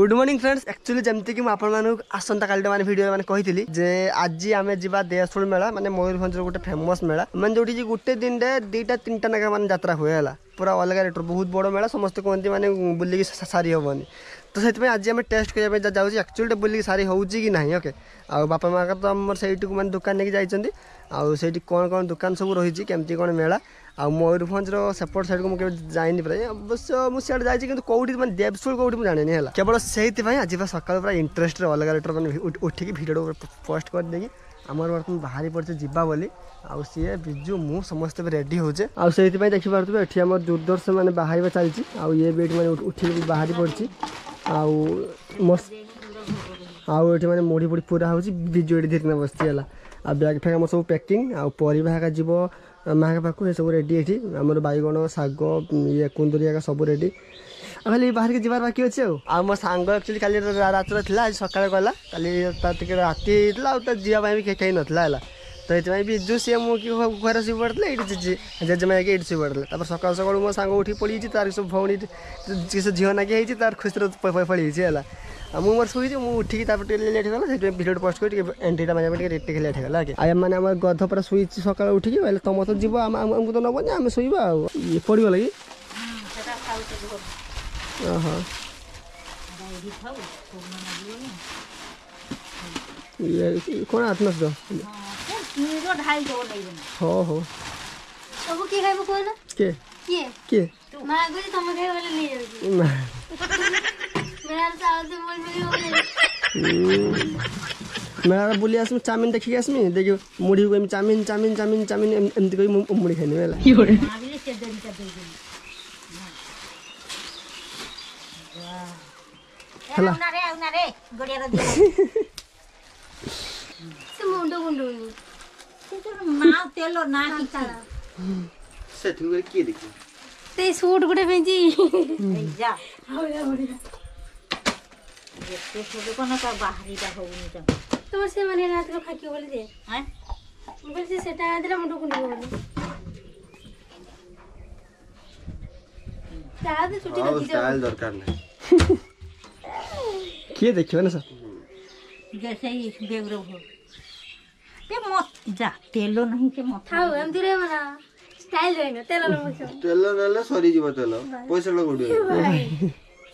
Good morning friends actually যেমিতিকি মু আপনার আসন্তকালি মানে ভিডিও মানে কইলি যে আজি আমি যা দেয়াশুড় মেলা মানে ময়ূরভঞ্জর গোটে ফেমস মেলা মানে যেটি গোটে দিনে দুইটা তিনটা নাকা মানে যাত্রা হুয়ে হল পুরা অলগা রেটর বহুত বড় মেলা সমস্ত কুহতি মানে বুলিকি সারি হবনি তো সেই আজ আমি টেস্ট করা যাচ্ছি একচুয়ালি বুলিকি সারি হচ্ছে কি না ওকে আপা মা তো আমার সেইটুকু মানে দোকান নিয়ে যাই সেইটি কোণ কোণ দোকান সব রয়েছে কেমতি কোণ মেলা ଆଉ ମୟୂରଭଞ୍ଜର ସେପଟ ସାଇଡ଼କୁ ମୁଁ କେବେ ଯାଇନି ପ୍ରାୟ ଅବଶ୍ୟ ମୁଁ ସିଆଡ଼େ ଯାଇଛି କିନ୍ତୁ କେଉଁଠି ମାନେ ଦେବଶୂଳ କେଉଁଠି ମୁଁ ଜାଣିନି ହେଲା କେବଳ ସେଇଥିପାଇଁ ଆଜି ପୁରା ସକାଳୁ ପୁରା ଇଣ୍ଟରେଷ୍ଟରେ ଅଲଗା ଲେଟର ମାନେ ଉଠିକି ଭିଡ଼ିଓ ପୋଷ୍ଟ କରିଦେଇକି ଆମର ବର୍ତ୍ତମାନ ବାହାରି ପଡ଼ିଛେ ଯିବା ବୋଲି ଆଉ ସିଏ ବିଜୁ ମୁଁ ସମସ୍ତେ ବି ରେଡ଼ି ହେଉଛେ ଆଉ ସେଇଥିପାଇଁ ଦେଖିପାରୁଥିବେ ଏଠି ଆମର ଦୂରଦର୍ଶନ ମାନେ ବାହାରିବା ଚାଲିଛି ଆଉ ଇଏ ବି ଏଠି ମାନେ ଉଠିକି ବାହାରି ପଡ଼ିଛି ଆଉ ଆଉ ଏଠି ମାନେ ମୁଢ଼ି ଫୁଢ଼ି ପୁରା ହେଉଛି ବିଜୁ ଏଠି ଧୀରେ ବସିଛି ହେଲା ଆଉ ବ୍ୟାଗ୍ ଫ୍ୟାଗ୍ ଆମର ସବୁ ପ୍ୟାକିଂ ଆଉ ପରିବା ହେକା ଯିବ ମାଆଙ୍କ ପାଖକୁ ଏସବୁ ରେଡ଼ି ଏଠି ଆମର ବାଇଗଣ ଶାଗ ଇଏ କୁନ୍ଦୁରି ଏକା ସବୁ ରେଡ଼ି ଆଉ ଖାଲି ବାହାରିକି ଯିବାର ବାକି ଅଛି ଆଉ ଆଉ ମୋ ସାଙ୍ଗ ଆକ୍ଚୁଆଲି କାଲି ରାତିରେ ଥିଲା ଆଜି ସକାଳେ ଗଲା କାଲି ତା ଟିକେ ରାତି ହେଇଥିଲା ଆଉ ତା ଝିଅ ପାଇଁ ବି କେହି ନଥିଲା ହେଲା ତ ଏଥିପାଇଁ ବିଜୁ ସିଏ ମୁଁ କି ଘରେ ଶୋଇ ପଡ଼ିଥିଲେ ଏଇଠି ଯିଜି ଜେଜେମା ଯାଇକି ଏଇଠି ଶୋଇ ପଡ଼ିଥିଲେ ତାପରେ ସକାଳୁ ସକାଳୁ ମୋ ସାଙ୍ଗ ଉଠି ପଳେଇଛି ତାର ସବୁ ଭଉଣୀ ସେ ଝିଅ ନାଗି ହେଇଛି ତାର ଖୁସିରେ ପଳେଇଛି ହେଲା ମୁଁ ମୋର ଶୋଇଛି ମୁଁ ଉଠିକି ତାପରେ ଟିକେ ଲେଟ୍ ହେଇଗଲା ସେଥିପାଇଁ ଭିଡ଼ିଓ ପୋଷ୍ଟ କରି ଟିକେ ଏଣ୍ଟ୍ରିଟା ମାରିବା ଟିକେ ଟିକେ ଲେଟ୍ ହେଇଗଲା ଆଜ୍ଞା ଆଜ୍ଞା ମାନେ ଆମ ଗଧ ପୁରା ଶୋଇଛି ସକାଳୁ ଉଠିକି ବୋଲେ ତମ ତ ଯିବ ଆମକୁ ତ ନବନି ଆମେ ଶୋଇବା ଆଉ ଇଏ ପଡ଼ିଗଲା କି କ'ଣ ଆତ୍ମାସ ହଉ ହଉ मेरो साल दुई महिना भयो मलाई बुलियास्न चामिन देखि गइस नि देखि मुढी कोम चामिन चामिन चामिन चामिन एन्दै कोइ मुढी खैनेला हाबीले त्यो जदीका दे दिने वाह उना रे उना रे गोड्या रा दिने सु मुण्डो के देखि ते सुट गुडे भेन्जी দেখতে হবে কোনো তার বাহারিটা হবো নিটা তোমার সে মানে রাত খাকি বলে দে হ্যাঁ বলছি সেটা দিলাম ওটা কুন্ডু বলে দরকার নেই কে দেখবে না স্যার जैसे ही बेगरो हो ते मत जा तेलो नहीं के मत खाओ हम दिरे मना स्टाइल रहेगा तेलो लो तेलो नले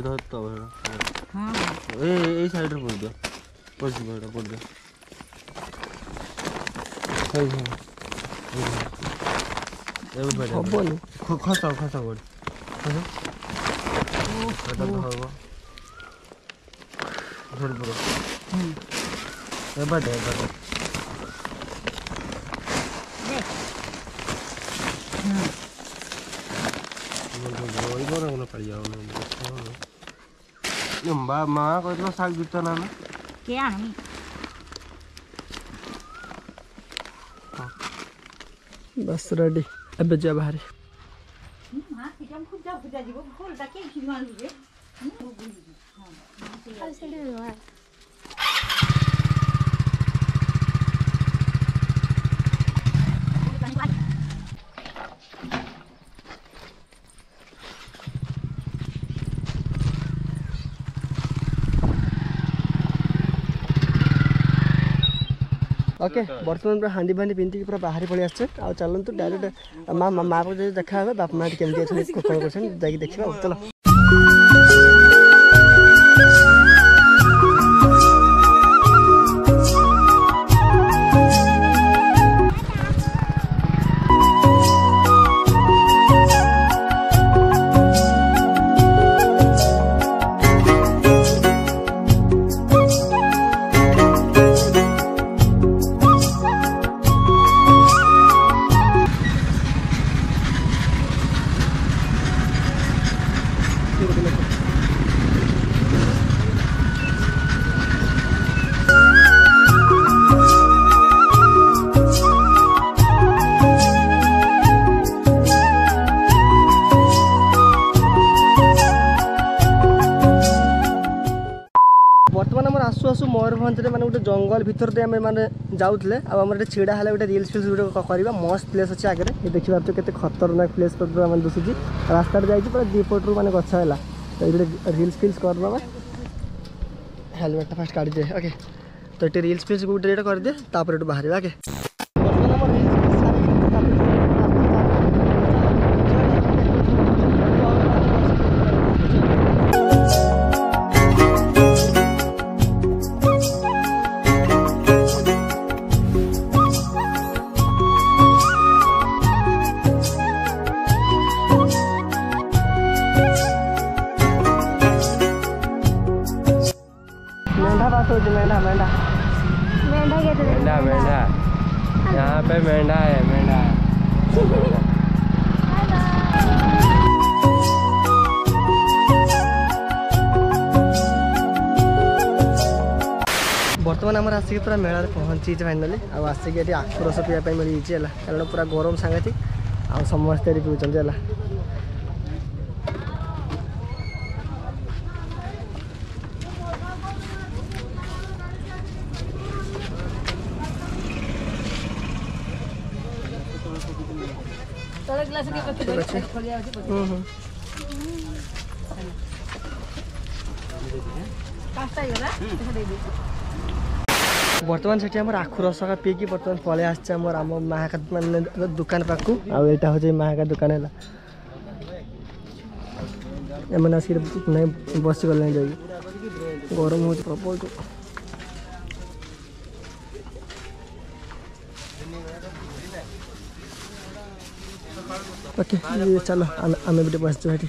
पैदा होता है हाँ ए ए साइड में बोल दो बोल दो बोल दो बोल दो सही है ये भी बड़ा बोल खासा खासा बोल खासा पैदा होगा थोड़ी बोलो ये बड़ा है बड़ा 이거랑 오늘 빨리 야오는 거. म्हाका कसलो साक दिता ना के आमी बस रेडी अब जा बाहर खूब जा ओके बर्तमान पुरा हान् भान्डी पिन्धिक पुरा बाहिर पै आएँ आउँ चाहन्छु डाइर माखाहे बाप माइक देखेको अत গোটে জঙ্গল ভিতর দিয়ে আমি মানে যাওলে আমার এটি ছিড়া হলে গোটে রিলস ফিলস ভিডিও করা মস্ত প্লেস অছে আগে দেখিপারছ কেতে খতরনাক প্লেস মানে দিশুছি রাস্তাটা যাইছি পুরো দুইপটু মানে গছ হল তো এই রিলস ফিলস করদেবা হেলমেটটা ফার্স্ট কাড়ি দিয়ে ওকে তো এটি রিলস ফিলস গোটে করে দিয়ে তাপরে একটু বাহারা ওকে ଆସିକି ପୁରା ମେଳାରେ ପହଞ୍ଚିଛି ଫାଇନାଲି ଆଉ ଆସିକି ଏଠି ଆଖୁ ରସ ପିଇବା ପାଇଁ ମିଳିଯାଇଛି ହେଲା କାରଣ ପୁରା ଗରମ ସାଙ୍ଘାତିକ ଆଉ ସମସ୍ତେ ଏଠି ପିଉଛନ୍ତି ହେଲା ହୁଁ ହୁଁ ପାଞ୍ଚଟା ହେଇଗଲା ବର୍ତ୍ତମାନ ସେଠି ଆମର ଆଖୁ ରସକା ପିଇକି ବର୍ତ୍ତମାନ ପଳେଇ ଆସିଛେ ଆମର ଆମ ମାହାକା ମାନେ ଦୋକାନ ପାଖକୁ ଆଉ ଏଇଟା ହେଉଛି ମାହାକା ଦୋକାନ ହେଲା ଏମାନେ ଆସିକି ନାଇଁ ବସିଗଲେଣି ଯାଇକି ଗରମ ହେଉଛି ପ୍ରବଳ ଓକେ ଚାଲ ଆମେ ବି ଟିକେ ବସିଛୁ ସେଠି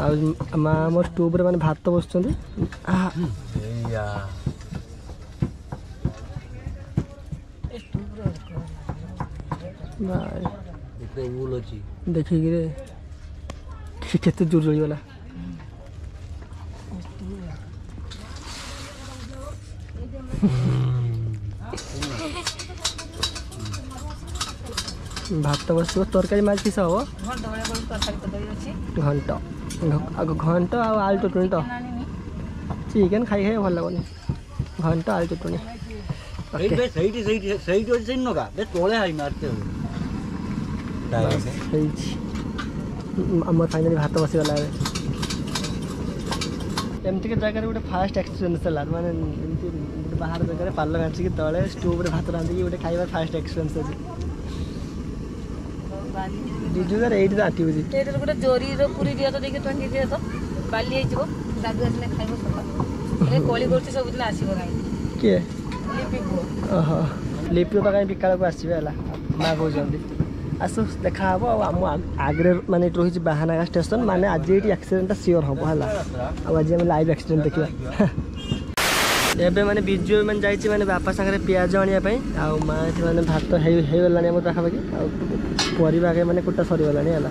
ଆଉ ମା ମୋ ଟ୍ୟୁବ୍ରେ ମାନେ ଭାତ ବସୁଛନ୍ତି ଦେଖିକିରି କେତେ ଦୂର ରହିଗଲା ଭାତ ବସିବ ତରକାରୀ ମାଛ କିସ ହବ ଘଣ୍ଟ ঘন্ট আর আলু চটুনি তো চিকেন খাই খাই ভাল লাগুনি ঘন্ট আলু চটুনি সেইটি সেইটি সেইটি হচ্ছে নকা বেশ তোলে হাই মারতে হবে ହେଇଛି ଆମର ଫାଇନାଲି ଭାତ ବସିଗଲା ଏବେ ଏମିତିକା ଜାଗାରେ ଗୋଟେ ଫାଷ୍ଟ ଏକ୍ସପିରିଏନ୍ସ ହେଲା ମାନେ ଏମିତି ଗୋଟେ ବାହାର ଜାଗାରେ ପାଲ କାଚିକି ତଳେ ଷ୍ଟୋଭ୍ରେ ଭାତ ରାନ୍ଧିକି ଗୋଟେ ଖାଇବା ଫାଷ୍ଟ ଏକ୍ସପିରିଏନ୍ସ ଅଛି ଦୁଇହଜାର ଏଇଟ୍ ତ ଆଣ୍ଟି ବୁଝି ଏଇଟାରେ ଗୋଟେ ଜରିର ପୁରୀ ଦିଅ ତ ଦେଇକି ଟ୍ୱେଣ୍ଟି ଦିଅ ତ ବାଲି ହେଇଯିବ ଦାଦୁ ଆସିଲେ ଖାଇବ ସକାଳେ କୋଳି କରୁଛି ସବୁଦିନ ଆସିବ କାହିଁ କିଏ ଓହୋ ଲିପି ତ କାହିଁ ବିକାଳକୁ ଆସିବେ ହେଲା ମା କହୁଛନ୍ତି ଆସୁ ଦେଖାହେବ ଆଉ ଆମ ଆଗରେ ମାନେ ଏଠି ରହିଛି ବାହାନାଗା ଷ୍ଟେସନ୍ ମାନେ ଆଜି ଏଇଠି ଆକ୍ସିଡେଣ୍ଟଟା ସିଓର୍ ହେବ ହେଲା ଆଉ ଆଜି ଆମେ ଲାଇଭ୍ ଆକ୍ସିଡେଣ୍ଟ ଦେଖିବା ଏବେ ମାନେ ବିଜୁ ମାନେ ଯାଇଛି ମାନେ ବାପା ସାଙ୍ଗରେ ପିଆଜ ଆଣିବା ପାଇଁ ଆଉ ମାଆ ଏଠି ମାନେ ଭାତ ହେଇଗଲାଣି ଆମର ପାଖାପାଖି ଆଉ ପରିବା ଆଗେ ମାନେ କୁଟା ସରିଗଲାଣି ହେଲା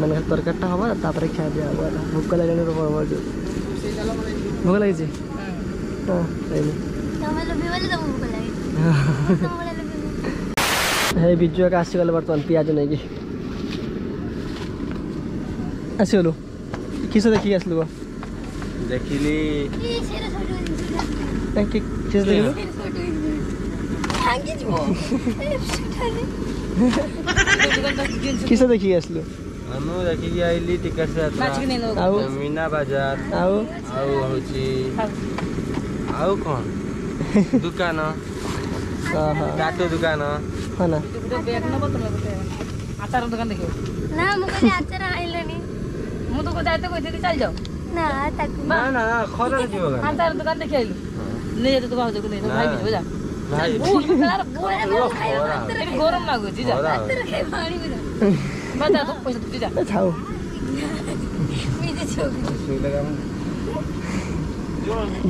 ମାନେ ତରକାରୀଟା ହେବ ତାପରେ ଖିଆ ପିଆ ହେବ ହେଲା ଭୋକ ଲାଗିଲାଣି ଭୋକ ଲାଗିଛି ହଁ ହେ ବିଜୁ ଏକା ଆସିଗଲେ ବର୍ତ୍ତମାନ ପିଆଜ ନେଇକି ଆସିଗଲୁ କିସ ଦେଖିକି ଆସିଲୁ ଦେଖିଲି 땡기 기즈들이 কিসে দেখি আসলো আমি দেখি আইলি টিকেট যাত্রা মীনা বাজার আউ আউ হচ্ছে আউ কোন দোকান কাটো দোকান হ্যাঁ না আচার দোকান দেখি না মু কই আচার আইলেনি মু তো যাইতে কইতে চাল যাও না না না খরা দিও আচার দোকান দেখি আইলো ले त बाबु कुनै भाइ भाई हो जा भाइ ओ सारा बोरा बोरा खाइ जिजा पानी त जिजा छाउ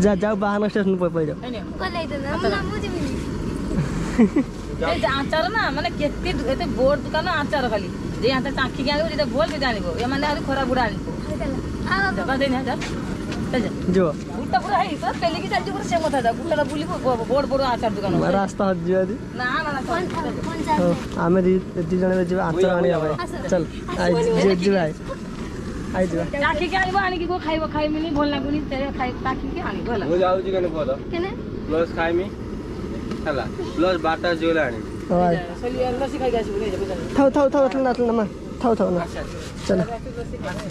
जा जाऊ बाहन स्टेशन पर पहिरो कसलाई त न मुझे मिले এই যে আচার না মানে কেতে এতে বোর্ড দোকান আচার খালি যে আচার টাকি কে আনিব যেটা বল গুট্টা পুরো হাই তো পেলিকি চালছি পুরো সে মথা যা গুট্টাটা বুলিব বড় বড় আচার দোকান রাস্তা হাত যা দি না না না আমি দি জনে যাব আচার আনি ভাই আচ্ছা, আচ্ছা। চল আই যে জি ভাই আই যা রাখি কে আনিব আনি কি গো খাইব খাইমিনি ভাল লাগুনি তেরে খাই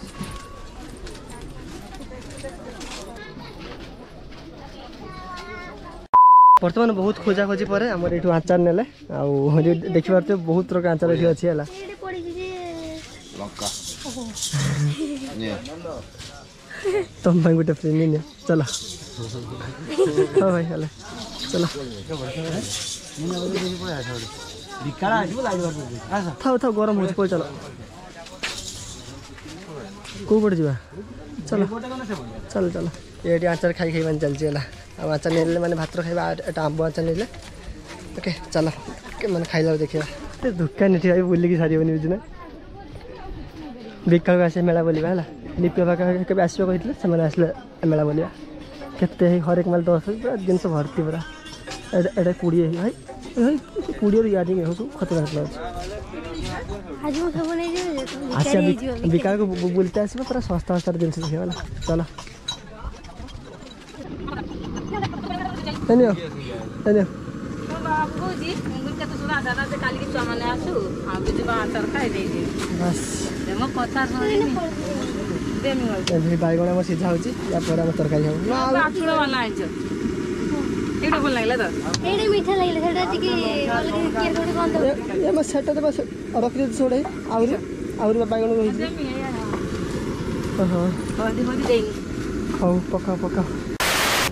ବର୍ତ୍ତମାନ ବହୁତ ଖୋଜାଖୋଜି ପରେ ଆମର ଏଇଠୁ ଆଚାର ନେଲେ ଆଉ ଦେଖିପାରୁଥିବେ ବହୁତ ପ୍ରକାର ଆଚାର ଏଠି ଅଛି ହେଲା ତମ ପାଇଁ ଗୋଟେ ଫ୍ରି ନିଅ ଚାଲ ହଁ ଭାଇ ହେଲା ଚାଲ ଥାଉ ଥାଉ ଗରମ ହେଉଛି ପଳେଇ ଚାଲ କେଉଁ ପଟେ ଯିବା ଚାଲ ଚାଲ ଚାଲ ଏଠି ଆଚାର ଖାଇ ଖାଇବାନି ଚାଲିଛି ହେଲା आँच मैंने भात खाइबा आंब आँच नहीं ओके चल तो मैंने खाइल देखा धुका नहीं थी बुलिकी सारे बुझे बिकल को आस मेला बोलिया है निप्य पाखे आस मेला बोलिया के हर एक मेल दस जिन भरती पूरा एटा कोड़े हाई कोड़े खतरा खतरा को बुलते आसा पूरा शस्ता शस्त जिन देखा चल এনেও এনেও ବାଇଗଣ ଆମର ସିଝା ହେଉଛି ୟା ପରେ ଆମର ତରକାରୀ ହେବ ସେଟା ଦେବା ରଖିଦେଇଛି ସେଗୁଡ଼େ ଆହୁରି ଆହୁରି ବାଇଗଣ ରହିଛି ହଉ ପକାଅ ପକାଅ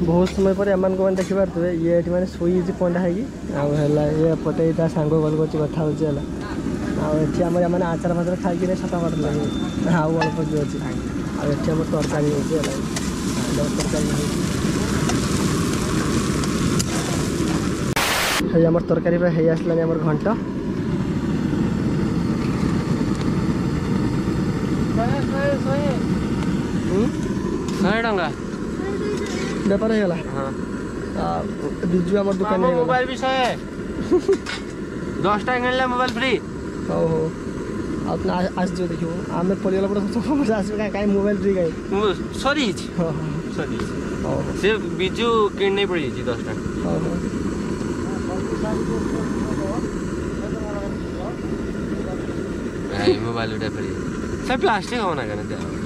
ବହୁତ ସମୟ ପରେ ଏମାନଙ୍କୁ ମାନେ ଦେଖିପାରୁଥିବେ ଇଏ ଏଠି ମାନେ ଶୋଇଛି ପଣ୍ଡା ହେଇକି ଆଉ ହେଲା ଇଏ ପଟେ ତା ସାଙ୍ଗ ଗଲ କରୁଛି କଥା ହେଉଛି ହେଲା ଆଉ ଏଠି ଆମର ଏମାନେ ଆଚାର ଫାଚାର ଖାଇକିରି ଛତା ଫାଟ ଲାଗେ ଆଉ ଅଳ୍ପ କିଏ ଅଛି ଆଉ ଏଠି ଆମର ତରକାରୀ ହେଉଛି ହେଲା ତରକାରୀ ହେଇ ଆମର ତରକାରୀ ପୁରା ହେଇ ଆସିଲାଣି ଆମର ଘଣ୍ଟ ଶହେ ଟଙ୍କା ব্যাপার হয়ে গেল হ্যাঁ বিজু আমার দোকানে মোবাইল বিষয়ে দশটায় কিনলে মোবাইল ফ্রি হো হো আপনি আসবে দেখিব আমি পলিগলা পড়ে সমস্যা আসবে কাই কাই মোবাইল ফ্রি কাই সরি সরি সে বিজু কিননে পড়ে যাচ্ছে দশটা হো হো मोबाइल उठा पड़ी सर प्लास्टिक होना करना चाहिए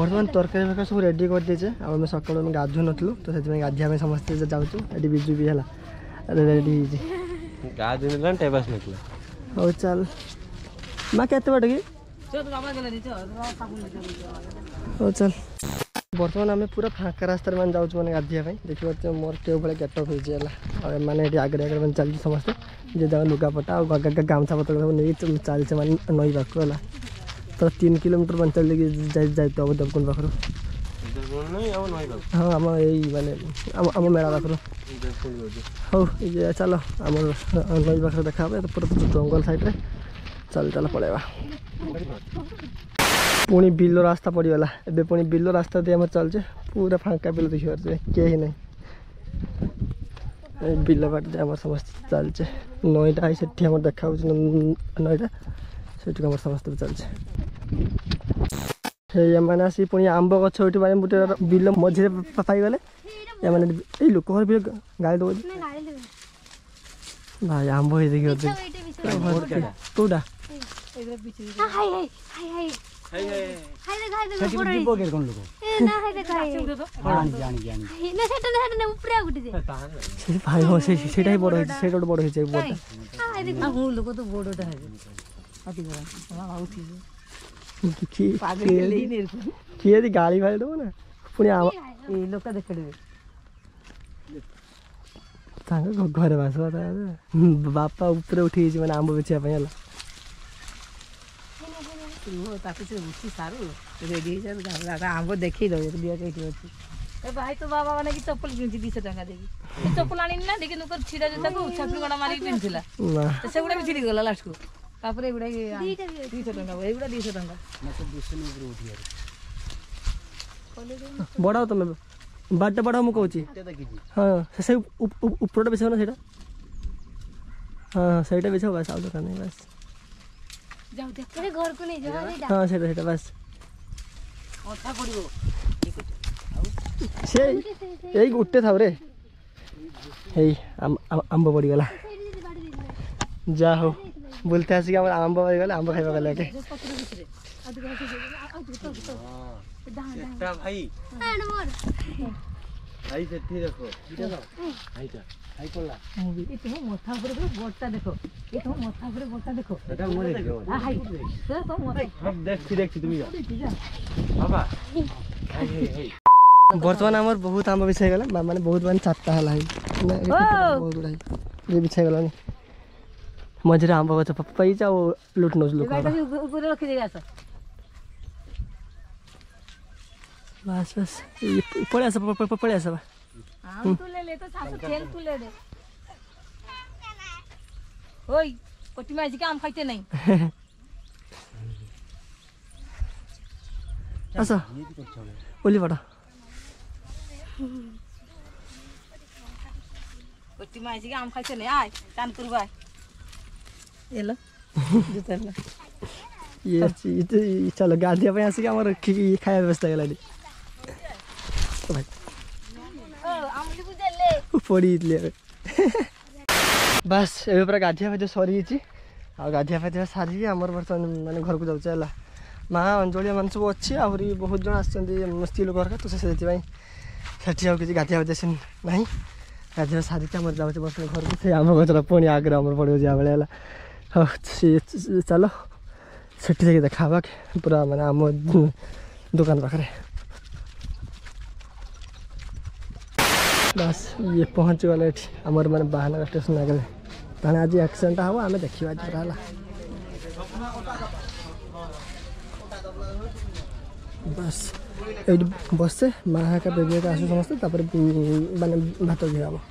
बर्तमान तरक सब रेड कर दे अब सकाल गाधु नु तो गाधिया समस्त जाऊ विजु भी है बर्तमान आम पूरा फाका रास्त मैं जाऊँ मैंने गाधियापी देखिए मोर के गेटअप गेटअप होगा मैंने आगे आगे मैंने चलते समस्त जे जगह लुगापटा गामछा पत्र सब नहीं चलते मैंने नई पाक तर तिन কিলোমিটার পঞ্চায়েত যাইতে হবে দেবকুণ্ড পাখরো হ্যাঁ আমার এই মানে আমার মেলা পাখরো হো এই যে চালো আমার নই পাখরে দেখা হবে তারপরে জঙ্গল সাইডে চাল চাল পড়াইবা পুনি বিল রাস্তা পড়িগলা এবে পুনি বিল রাস্তা দিয়ে আমার চলছে পুরা ফাঙ্কা বিল দেখিপারছে কে নাই বিল বাটে আমার সমস্ত চলছে নইটা সেটি আমার দেখা হচ্ছে নইটা সেটুকু আমার সমস্ত চলছে ଏମାନେ ଆସି ପୁଣି ଆମ୍ବ ଗଛ ଏଠି ମାନେ ଗୋଟେ ବିଲ ମଝିରେ ପାଇଗଲେ ଏମାନେ ଏଇ ଲୋକ ଘର ବିଲ ଗାଳି ଦେଉଛି ଭାଇ ଆମ୍ବ ହେଇକି ଅଛି କୋଉଟା ସେଇଟା ହିଁ ବଡ ହେଇଛି ସେଇଟା ଗୋଟେ ବଡ ହେଇଛି ବଡଟା ଲୋକ ତ ବଡଟା ହେଇଛି ఏది గాలి వెళ్ళడం ఈ లొక్క దక్కడు सांग घर भाषा त बापा उपर उठेपछि मैले आम्बो चिया पाइहाल ତାକୁ ସେ ରୁଚି ସାରୁ ରେଡ଼ି ହେଇସାରୁ ତାପରେ ଆମ୍ବ ଦେଖେଇଦେବ ଯଦି ଏଇଠି ଅଛି ଏ ଭାଇ ତୋ ବାବା ମାନେ କି ଚପଲ କିଣିଛି ଦୁଇଶହ ଟଙ୍କା ଦେଇକି ସେ ଚପଲ ଆଣିନି ନା ଟିକେ ନୁକର ଛିଡ଼ା ଯୋଉ ତାକୁ ଛାପି ଗଣା ମାରିକି ପିନ୍ଧିଥିଲା ସେଗୁଡ଼ା ବି ଛିଡ଼ି ଗଲା ଲାଷ୍ଟକୁ ତାପରେ ଏଗୁଡ଼ା ଦୁଇଶହ ଟଙ୍କା ଏଗୁଡ଼ା ଦୁଇଶହ ଟଙ୍କା ବଢ଼ାଅ ତମେ ବାରଟା ବଢ଼ାଅ ମୁଁ କହୁଛି ହଁ ସେ ଉପରଟା ବେଶୀ ହେବ ନା ସେଇଟା ହଁ ହଁ ସେଇଟା ବେଶୀ ହେବ ବାସ୍ ଆଉ ଦୋକାନ ନାହିଁ ବାସ୍ ଘରକୁ ନେଇ ହଁ ସେଇଟା ସେଇଟା ବାସ୍ ସେ ଏଇ ଗୋଟେ ଥାଉ ରେ ଏଇ ଆମ୍ବ ପଡ଼ିଗଲା ଯାହା ହଉ বলতে আসি আমার আম বাবা গেলে আম খাইবা গেলে ভাই ভাই সেটি দেখো ভাইটা মাথা উপরে গোটটা দেখো মাথা উপরে গোটটা দেখো দেখছি দেখছি তুমি বাবা বর্তমানে আমার বহুত আম্বা বিছাই গেল মানে বহুত মানে চারটা হালাই মানে বহুত গুড়াই বিছাই গেল मजरा आंबाबाचा पप्पाईचा लुटणोच लोक बस बस पळे असा पळे असा होय पटी माझी काम खायचे नाही असं ओली पडा पटी माझी काम खायचे नाही आय कानपूर बाय ये लो चलो गाड़ी अपने यहाँ से क्या खाया व्यवस्था के पड़ी बास बस ए पूरा गाधिया फाधिया सरी गाधिया फाधिया सारे आम बर्तमान मैं घर को जाऊे माँ अंजलिया मान सब अच्छे आहरी बहुत जन आसो लोक हरका तो से किसी गाधिया फाधिया ना गाधिया सारी आम जाऊे बर्तमान घर को आम गचर पुणी आगे आम पड़े जहाँ बेला चल छुट्टी देखिए खावा के पूरा मैं आम दुकान पाखे बस ये पहुँच गल आम मैंने बाहन स्टेशन आगे ते आज एक्सीडेट हाँ आम देखा जो है बस ये बसे माँ का बेबी का आस समस्त मैंने भात घर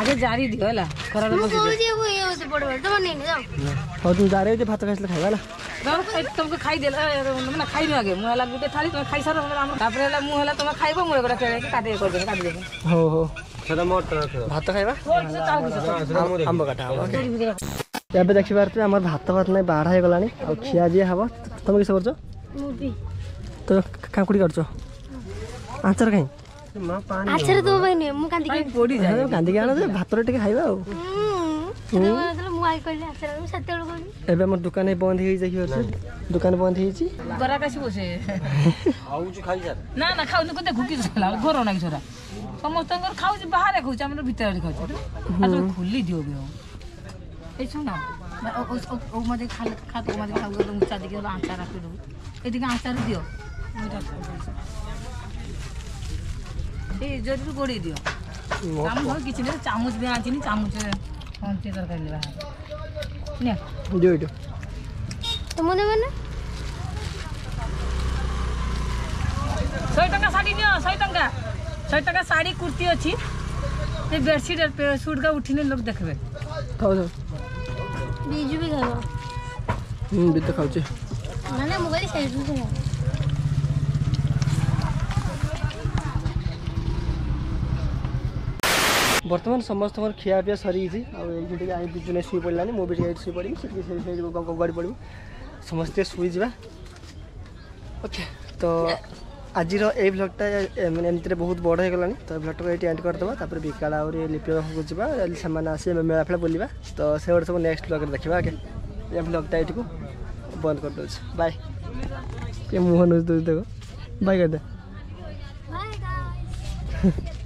আগে জারি দিও ହେଲା ଖରାରେ ହଉ ତୁ ଜାରି ହେଉଛି ଭାତ ଖାଇଥିଲେ ଖାଇବା ହେଲା ତମକୁ ଖାଇଦେଲେ ମାନେ ଖାଇବି ଆଗେ ମୁଁ ହେଲା ଗୋଟେ ଥାଳି ତମେ ଖାଇସାର ତାପରେ ହେଲା ମୁଁ ହେଲା ତମେ ଖାଇବ ମୁଁ ଗୋଟେ କାଟି କରିଦେବି କାଟିଦେବି ହଉ ହଉ ଭାତ ଖାଇବା ଆମ୍ବ କାଟା ହବ ଏବେ ଦେଖିପାରୁଥିବେ ଆମର ଭାତ ଭାତ ନାହିଁ ବାଢ଼ା ହେଇଗଲାଣି ଆଉ ଖିଆ ଯିଏ ହବ ତମେ କିସ କରୁଛ ତମେ କାଙ୍କୁଡ଼ି କାଟୁଛ ଆଞ୍ଚର କାହିଁ ଆଚ୍ଛା ତୋ ପାଇଁ ନୁହେଁ ମୁଁ କାନ୍ଦିକି କାନ୍ଦିକି ଆଣ ଯେ ଭାତରେ ଟିକେ ଖାଇବା ଆଉ ଏବେ ଆମର ଦୋକାନ ବନ୍ଦ ହେଇଯାଇଛି ଦୋକାନ ବନ୍ଦ ହେଇଛି ଗରାକ ଆସିବ ସେ ନା ନା ଖାଉନି କେତେ ଘୁକି ଘର ନାକି ସେଟା ସମସ୍ତଙ୍କର ଖାଉଛି ବାହାରେ ଖାଉଛି ଆମର ଭିତରେ ଖାଉଛି ଖୋଲି ଦିଅ ବି ହଉ এই শোনো ও মাঝে খালে খাতো মাঝে খাওয়া মুচা দিকে আচার রাখি দেবো এদিকে এই জরুরি গড়িয়ে দিও চামচ কিছু নেই চামচ দিয়ে আছিনি চামচে অন্তি তরকারি নেবা নে দিও ଶହେ ଟଙ୍କା ଶାଢ଼ୀ ନିଅ ଶହେ ଟଙ୍କା ଶହେ ଟଙ୍କା ଶାଢ଼ୀ କୁର୍ତ୍ତି ଅଛି ସେ ବେଡ଼ସିଟ୍ ସୁଟ୍କା ଉଠିଲେ ଲୋକ ଦେଖିବେ ବିଜୁ ବି ଖାଇବ ବିଜୁ ଖାଉଛି ମାନେ ମୁଁ କହିଲି ସେଇଠୁ ଖାଇବ बर्तमा समस खियापिया सरि दुईजना सुई पढ्ला नि मैले सुई पड़ी सबै सुई गाउँको गाडी पढ्यु समस्तै सुईजा ओके तो आज र ए भ्लगटा एमतिर बहुत बड होइग त भ्लग एड गरिदि विकाल आउँछ आसि मेलाफेला बोलि तपाईँ नेक्सट ब्लग देखा ओके ए भ्लगटा एटि बन्द गरिदेऊ बाई मुज भाइ क्या